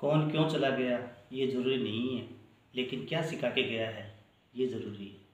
कौन क्यों चला गया? ये ज़रूरी नहीं है। लेकिन क्या सिखा के गया है? ये ज़रूरी है।